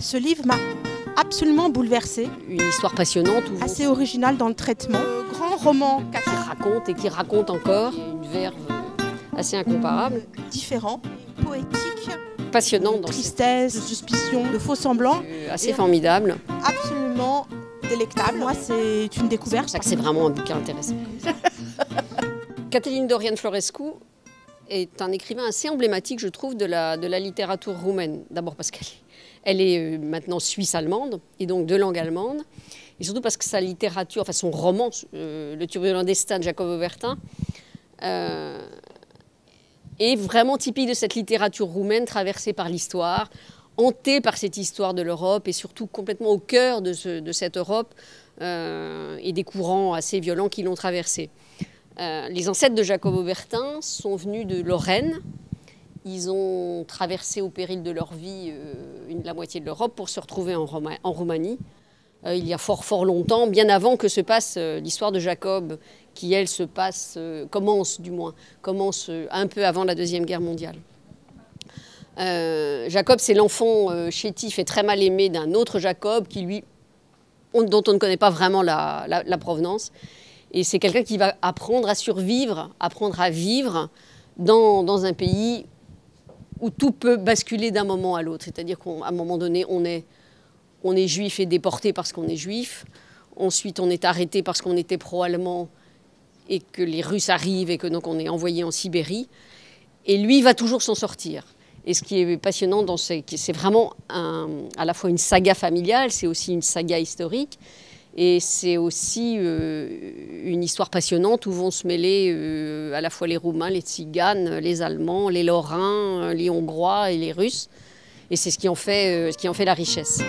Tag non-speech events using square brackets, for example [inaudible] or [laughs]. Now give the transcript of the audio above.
Ce livre m'a absolument bouleversée. Une histoire passionnante. Assez original dans le traitement. Grand roman qui raconte et qui raconte encore. Une verve assez incomparable. Différent, poétique. Passionnant dans Tristesse, de suspicion, de faux semblants. Euh, assez formidable. Absolument délectable. Moi, c'est une découverte. C'est ça que c'est vraiment un bouquin intéressant. [laughs] Catherine Dorian Florescu est un écrivain assez emblématique, je trouve, de la, de la littérature roumaine. D'abord parce qu'elle elle est euh, maintenant suisse-allemande, et donc de langue allemande. Et surtout parce que sa littérature, enfin son roman, euh, Le turbulent destin de Jacob Aubertin, euh, est vraiment typique de cette littérature roumaine traversée par l'histoire, hantée par cette histoire de l'Europe et surtout complètement au cœur de, cette Europe et des courants assez violents qui l'ont traversée. les ancêtres de Jacob Aubertin sont venus de Lorraine, ils ont traversé au péril de leur vie euh, la moitié de l'Europe pour se retrouver en, en Roumanie. Euh, il y a fort fort longtemps, bien avant que se passe euh, l'histoire de Jacob, qui elle se passe, commence du moins, commence un peu avant la Deuxième Guerre mondiale. Jacob, c'est l'enfant chétif et très mal aimé d'un autre Jacob qui, lui, dont on ne connaît pas vraiment la, la provenance. Et c'est quelqu'un qui va apprendre à survivre, apprendre à vivre dans, dans un pays où tout peut basculer d'un moment à l'autre. C'est-à-dire qu'à un moment donné, on est, juif et déporté parce qu'on est juif. Ensuite, on est arrêté parce qu'on était pro-allemand et que les Russes arrivent et que donc on est envoyé en Sibérie. Et lui va toujours s'en sortir. Et ce qui est passionnant, c'est c'est vraiment à la fois une saga familiale, c'est aussi une saga historique. Et c'est aussi euh, une histoire passionnante où vont se mêler euh, à la fois les Roumains, les Tziganes, les Allemands, les Lorrains, les Hongrois et les Russes. Et c'est ce, qui en fait, euh, ce qui en fait la richesse.